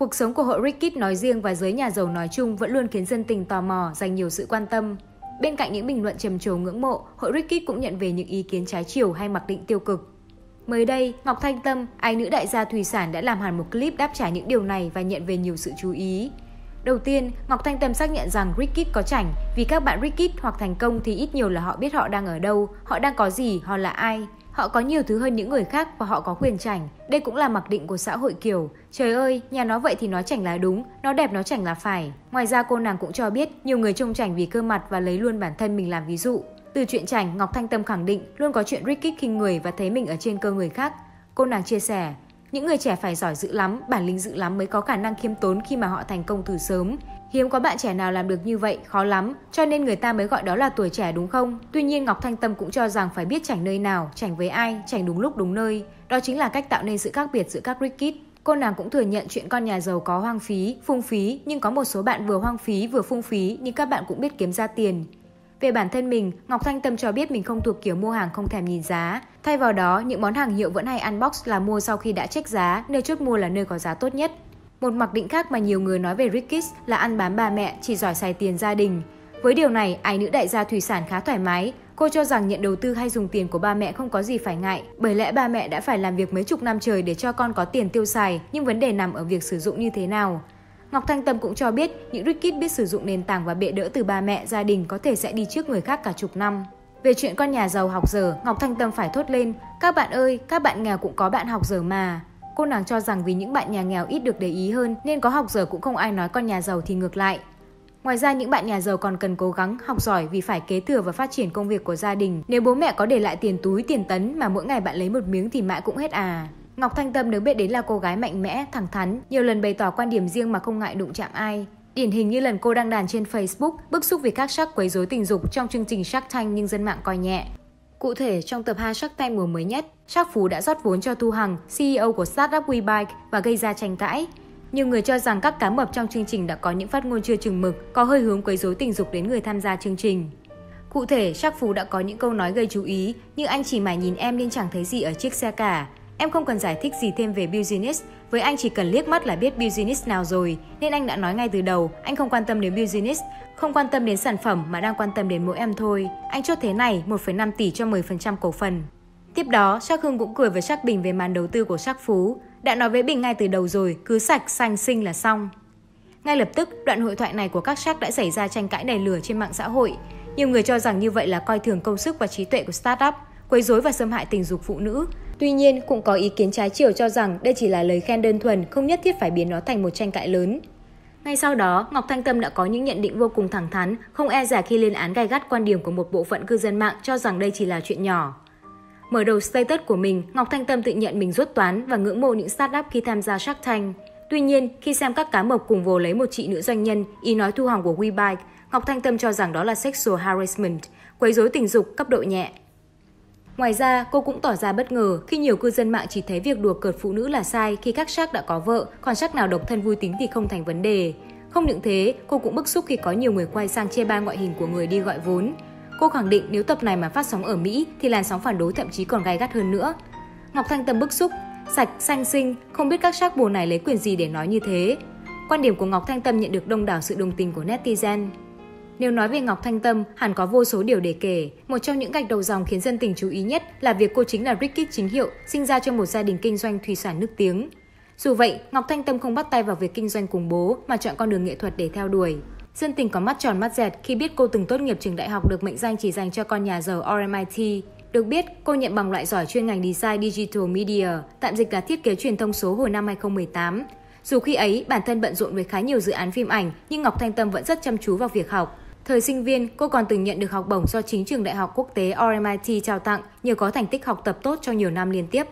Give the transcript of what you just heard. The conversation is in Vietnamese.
Cuộc sống của hội Rickit nói riêng và giới nhà giàu nói chung vẫn luôn khiến dân tình tò mò, dành nhiều sự quan tâm. Bên cạnh những bình luận trầm trồ ngưỡng mộ, hội Rickit cũng nhận về những ý kiến trái chiều hay mặc định tiêu cực. Mới đây, Ngọc Thanh Tâm, ai nữ đại gia thủy sản đã làm hẳn một clip đáp trả những điều này và nhận về nhiều sự chú ý. Đầu tiên, Ngọc Thanh Tâm xác nhận rằng Rickit có chảnh vì các bạn Rickit hoặc thành công thì ít nhiều là họ biết họ đang ở đâu, họ đang có gì, họ là ai. Họ có nhiều thứ hơn những người khác và họ có quyền chảnh. Đây cũng là mặc định của xã hội kiểu Trời ơi, nhà nó vậy thì nó chảnh là đúng, nó đẹp nó chảnh là phải. Ngoài ra cô nàng cũng cho biết nhiều người trông chảnh vì cơ mặt và lấy luôn bản thân mình làm ví dụ. Từ chuyện chảnh, Ngọc Thanh Tâm khẳng định luôn có chuyện Ricky khinh người và thấy mình ở trên cơ người khác. Cô nàng chia sẻ, những người trẻ phải giỏi dữ lắm, bản lĩnh dữ lắm mới có khả năng khiêm tốn khi mà họ thành công từ sớm. Hiếm có bạn trẻ nào làm được như vậy, khó lắm, cho nên người ta mới gọi đó là tuổi trẻ đúng không? Tuy nhiên Ngọc Thanh Tâm cũng cho rằng phải biết chảnh nơi nào, chảnh với ai, chảnh đúng lúc đúng nơi. Đó chính là cách tạo nên sự khác biệt giữa các Rickit. Cô nàng cũng thừa nhận chuyện con nhà giàu có hoang phí, phung phí, nhưng có một số bạn vừa hoang phí vừa phung phí nhưng các bạn cũng biết kiếm ra tiền. Về bản thân mình, Ngọc Thanh Tâm cho biết mình không thuộc kiểu mua hàng không thèm nhìn giá. Thay vào đó, những món hàng hiệu vẫn hay unbox là mua sau khi đã check giá, nơi chốt mua là nơi có giá tốt nhất. Một mặc định khác mà nhiều người nói về Rickis là ăn bám bà mẹ, chỉ giỏi xài tiền gia đình. Với điều này, ai nữ đại gia thủy sản khá thoải mái. Cô cho rằng nhận đầu tư hay dùng tiền của ba mẹ không có gì phải ngại, bởi lẽ ba mẹ đã phải làm việc mấy chục năm trời để cho con có tiền tiêu xài, nhưng vấn đề nằm ở việc sử dụng như thế nào. Ngọc Thanh Tâm cũng cho biết những Rickit biết sử dụng nền tảng và bệ đỡ từ ba mẹ, gia đình có thể sẽ đi trước người khác cả chục năm. Về chuyện con nhà giàu học dở, Ngọc Thanh Tâm phải thốt lên, các bạn ơi, các bạn nghèo cũng có bạn học dở mà. Cô nàng cho rằng vì những bạn nhà nghèo ít được để ý hơn nên có học dở cũng không ai nói con nhà giàu thì ngược lại. Ngoài ra những bạn nhà giàu còn cần cố gắng học giỏi vì phải kế thừa và phát triển công việc của gia đình. Nếu bố mẹ có để lại tiền túi, tiền tấn mà mỗi ngày bạn lấy một miếng thì mãi cũng hết à. Ngọc Thanh Tâm được biết đến là cô gái mạnh mẽ, thẳng thắn, nhiều lần bày tỏ quan điểm riêng mà không ngại đụng chạm ai. Điển hình như lần cô đăng đàn trên Facebook bức xúc vì các sắc quấy rối tình dục trong chương trình Shark Tank nhưng dân mạng coi nhẹ. Cụ thể, trong tập 2 Shark Tank mùa mới nhất, Shark Phú đã rót vốn cho Thu Hằng, CEO của startup WeBike và gây ra tranh cãi. Nhiều người cho rằng các cá mập trong chương trình đã có những phát ngôn chưa chừng mực, có hơi hướng quấy rối tình dục đến người tham gia chương trình. Cụ thể, Shark Phú đã có những câu nói gây chú ý như anh chỉ mải nhìn em nên chẳng thấy gì ở chiếc xe cả. Em không cần giải thích gì thêm về business, với anh chỉ cần liếc mắt là biết business nào rồi, nên anh đã nói ngay từ đầu, anh không quan tâm đến business, không quan tâm đến sản phẩm mà đang quan tâm đến mỗi em thôi. Anh chốt thế này, 1,5 tỷ cho 10% cổ phần. Tiếp đó, Sắc Hưng cũng cười với Sắc Bình về màn đầu tư của Sắc Phú. Đã nói với Bình ngay từ đầu rồi, cứ sạch, xanh, xinh là xong. Ngay lập tức, đoạn hội thoại này của các Sắc đã xảy ra tranh cãi đầy lửa trên mạng xã hội. Nhiều người cho rằng như vậy là coi thường công sức và trí tuệ của startup, quấy rối và xâm hại tình dục phụ nữ. Tuy nhiên, cũng có ý kiến trái chiều cho rằng đây chỉ là lời khen đơn thuần, không nhất thiết phải biến nó thành một tranh cãi lớn. Ngay sau đó, Ngọc Thanh Tâm đã có những nhận định vô cùng thẳng thắn, không e dè khi lên án gai gắt quan điểm của một bộ phận cư dân mạng cho rằng đây chỉ là chuyện nhỏ. Mở đầu status của mình, Ngọc Thanh Tâm tự nhận mình rốt toán và ngưỡng mộ những startup khi tham gia Shark Tank. Tuy nhiên, khi xem các cá mập cùng vồ lấy một chị nữ doanh nhân, ý nói thu hỏng của WeBike, Ngọc Thanh Tâm cho rằng đó là sexual harassment, quấy rối tình dục cấp độ nhẹ. Ngoài ra, cô cũng tỏ ra bất ngờ khi nhiều cư dân mạng chỉ thấy việc đùa cợt phụ nữ là sai khi các sắc đã có vợ, còn sắc nào độc thân vui tính thì không thành vấn đề. Không những thế, cô cũng bức xúc khi có nhiều người quay sang chê bai ngoại hình của người đi gọi vốn. Cô khẳng định nếu tập này mà phát sóng ở Mỹ thì làn sóng phản đối thậm chí còn gai gắt hơn nữa. Ngọc Thanh Tâm bức xúc, sạch, xanh xinh, không biết các sắc bồ này lấy quyền gì để nói như thế. Quan điểm của Ngọc Thanh Tâm nhận được đông đảo sự đồng tình của netizen. Nếu nói về Ngọc Thanh Tâm, hẳn có vô số điều để kể. Một trong những gạch đầu dòng khiến dân tình chú ý nhất là việc cô chính là Ricky chính hiệu, sinh ra trong một gia đình kinh doanh thủy sản nước tiếng. Dù vậy, Ngọc Thanh Tâm không bắt tay vào việc kinh doanh cùng bố mà chọn con đường nghệ thuật để theo đuổi. Dân tình có mắt tròn mắt dẹt khi biết cô từng tốt nghiệp trường đại học được mệnh danh chỉ dành cho con nhà giàu RMIT. Được biết, cô nhận bằng loại giỏi chuyên ngành Design Digital Media, tạm dịch là thiết kế truyền thông số hồi năm 2018. Dù khi ấy, bản thân bận rộn với khá nhiều dự án phim ảnh, nhưng Ngọc Thanh Tâm vẫn rất chăm chú vào việc học. Thời sinh viên, cô còn từng nhận được học bổng do chính trường đại học quốc tế RMIT trao tặng nhờ có thành tích học tập tốt trong nhiều năm liên tiếp.